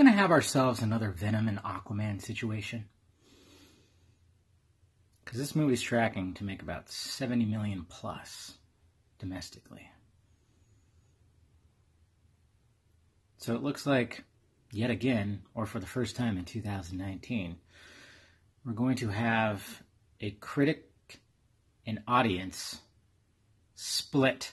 going to have ourselves another Venom and Aquaman situation? Because this movie's tracking to make about 70 million plus domestically. So it looks like, yet again, or for the first time in 2019, we're going to have a critic and audience split